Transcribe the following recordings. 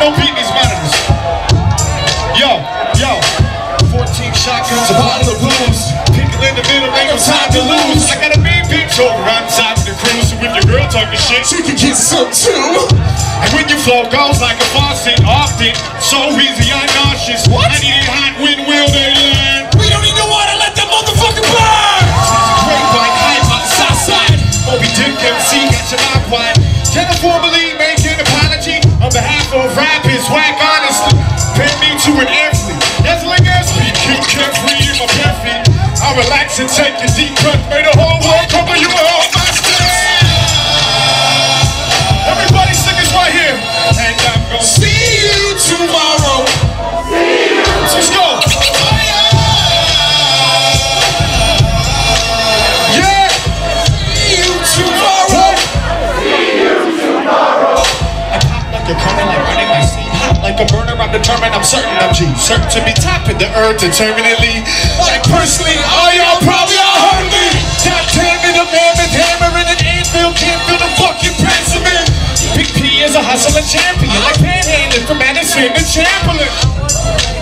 no beat these monitors. Yo, yo. 14 shotguns, a bottle of booze. Pickle in the middle, ain't no time to lose. I got a mean bitch over on top of the cruise. If your girl talking shit, she can get some too. And when your flow goes like a faucet, often so easy, I'm nauseous. What? I need a hot wind, will they land? We don't even want to let that motherfucker burn! Great white hype on the south side. Moby Dick MC got your mouth wide. Can I formally make an apology behalf of rappers? Whack honestly. Pay me to an athlete. That's like. Keep carefree in my feet. I relax and take a deep breath. May the whole like a burner, I'm determined, I'm certain I'm G. Certain to be of the earth, determinedly. Like personally, all y'all probably all heard me. Top ten in a mammoth hammer in an anvil, can't feel the fucking pencilman. Big P is a hustler champion, like panhandling from Madison to Chamberlain.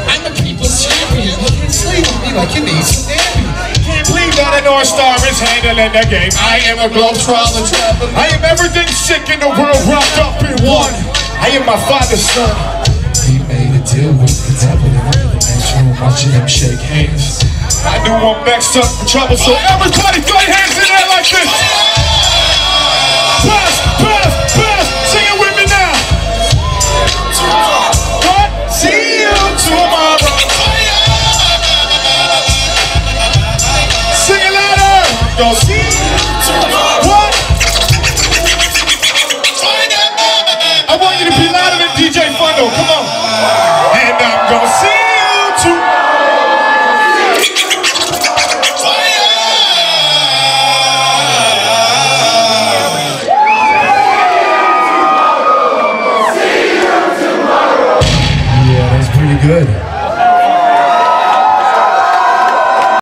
I'm the people's champion. Sleep with me like you need some. Can't believe that a North Star is handling the game. I am a globetrotter traveler. I am everything sick in the world wrapped up in one. I am my father's son. Made a deal with watching shake hands. I knew I'm up for trouble, so everybody throw your hands in there like this. Pass, pass, pass. Sing it with me now. What? See you tomorrow. Sing it louder. pretty good.